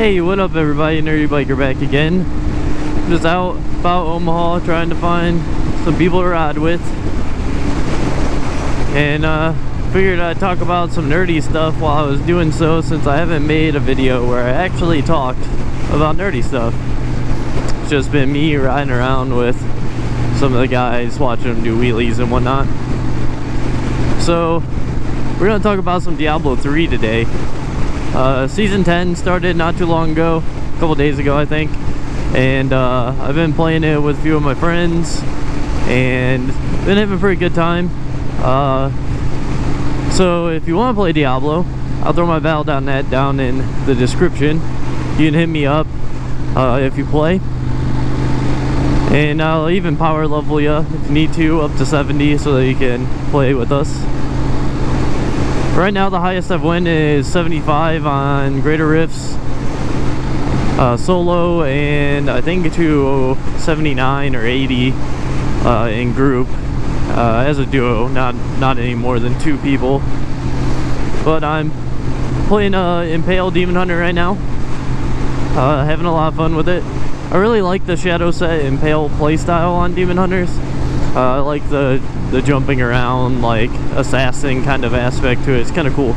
Hey, what up everybody? Nerdy Biker back again. Just out about Omaha trying to find some people to ride with. And uh, figured I'd talk about some nerdy stuff while I was doing so since I haven't made a video where I actually talked about nerdy stuff. It's just been me riding around with some of the guys watching them do wheelies and whatnot. So, we're going to talk about some Diablo 3 today. Uh, season 10 started not too long ago, a couple days ago I think. And uh, I've been playing it with a few of my friends and been having a pretty good time. Uh, so if you want to play Diablo, I'll throw my battle.net down in the description. You can hit me up uh, if you play. And I'll even power level you if you need to up to 70 so that you can play with us. Right now the highest I've went is 75 on Greater Rifts uh, solo and I think to 79 or 80 uh, in group uh, as a duo, not not any more than two people. But I'm playing uh, Impale Demon Hunter right now, uh, having a lot of fun with it. I really like the Shadow Set Impale playstyle on Demon Hunters. Uh, I like the the jumping around, like assassin kind of aspect to it. It's kind of cool.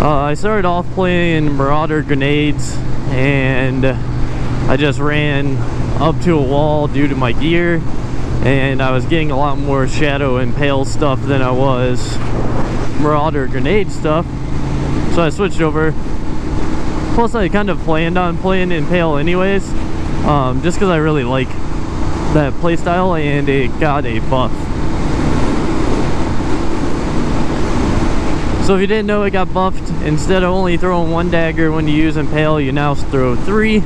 Uh, I started off playing Marauder grenades, and I just ran up to a wall due to my gear, and I was getting a lot more Shadow Impale stuff than I was Marauder grenade stuff. So I switched over. Plus, I kind of planned on playing Impale anyways, um, just because I really like that playstyle and it got a buff. So if you didn't know it got buffed, instead of only throwing one dagger when you use Impale, you now throw three.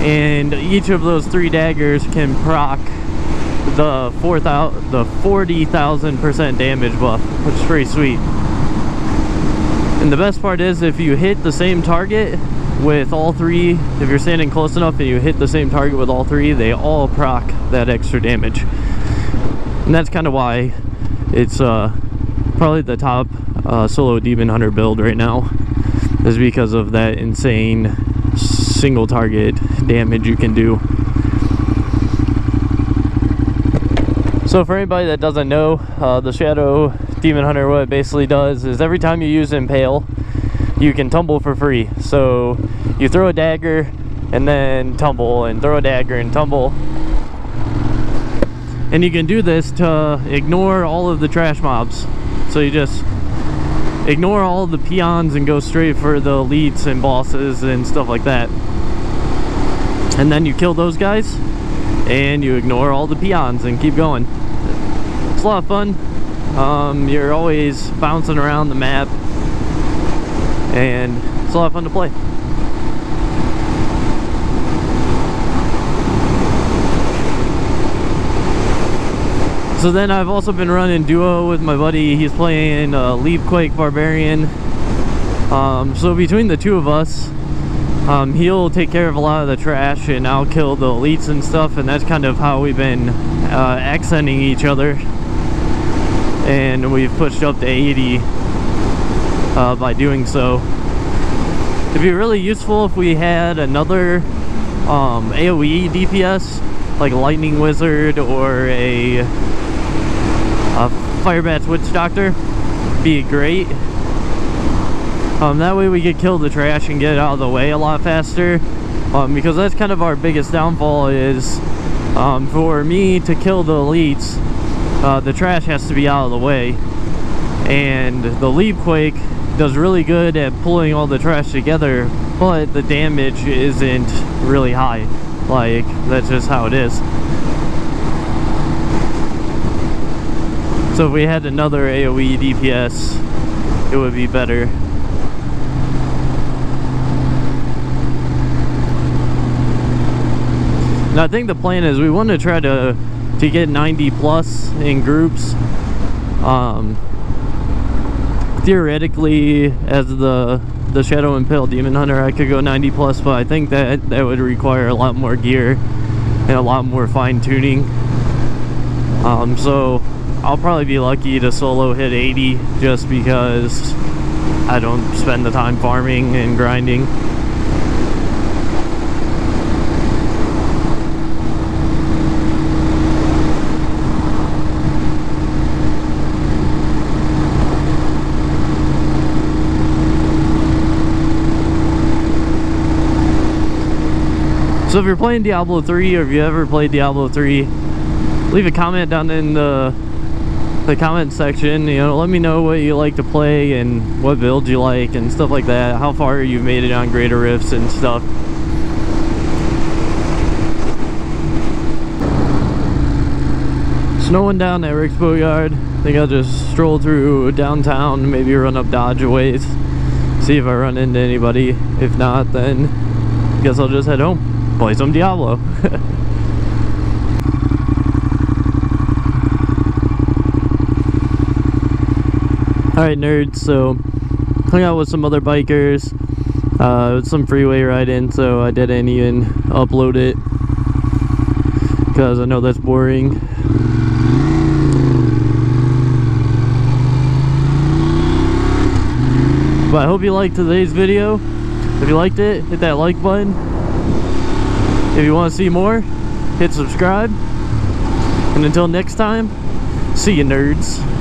And each of those three daggers can proc the 4,000, the 40,000% damage buff, which is pretty sweet. And the best part is if you hit the same target with all three, if you're standing close enough and you hit the same target with all three, they all proc that extra damage. And that's kind of why it's uh, probably the top uh, solo demon hunter build right now is because of that insane single target damage you can do. So for anybody that doesn't know, uh, the Shadow Demon Hunter, what it basically does is every time you use Impale, you can tumble for free. So you throw a dagger and then tumble and throw a dagger and tumble. And you can do this to ignore all of the trash mobs. So you just ignore all the peons and go straight for the elites and bosses and stuff like that. And then you kill those guys and you ignore all the peons and keep going. It's a lot of fun. Um, you're always bouncing around the map and it's a lot of fun to play. So then I've also been running duo with my buddy. He's playing uh, Leapquake Barbarian. Um, so between the two of us, um, he'll take care of a lot of the trash and I'll kill the elites and stuff. And that's kind of how we've been uh, accenting each other. And we've pushed up to 80 uh, by doing so. It'd be really useful if we had another um, AoE DPS, like Lightning Wizard or a a Firebat's Witch Doctor be great. Um, that way we could kill the trash and get out of the way a lot faster. Um, because that's kind of our biggest downfall is um, for me to kill the elites, uh, the trash has to be out of the way. And the Leapquake does really good at pulling all the trash together, but the damage isn't really high. Like, that's just how it is. So if we had another AoE DPS, it would be better. And I think the plan is we want to try to to get 90 plus in groups. Um, theoretically, as the the Shadow Impale Demon Hunter, I could go 90 plus, but I think that that would require a lot more gear and a lot more fine tuning. Um, so I'll probably be lucky to solo hit 80 just because I don't spend the time farming and grinding. So if you're playing Diablo 3 or if you ever played Diablo 3, leave a comment down in the the comment section. You know, let me know what you like to play and what builds you like and stuff like that. How far you've made it on Greater Rifts and stuff. Snowing down at Rick's Boatyard. I think I'll just stroll through downtown, maybe run up Dodge ways, see if I run into anybody. If not, then I guess I'll just head home play some Diablo. Alright nerds, so hung out with some other bikers. Uh, it some freeway riding, so I didn't even upload it because I know that's boring. But I hope you liked today's video. If you liked it, hit that like button. If you want to see more, hit subscribe. And until next time, see you nerds.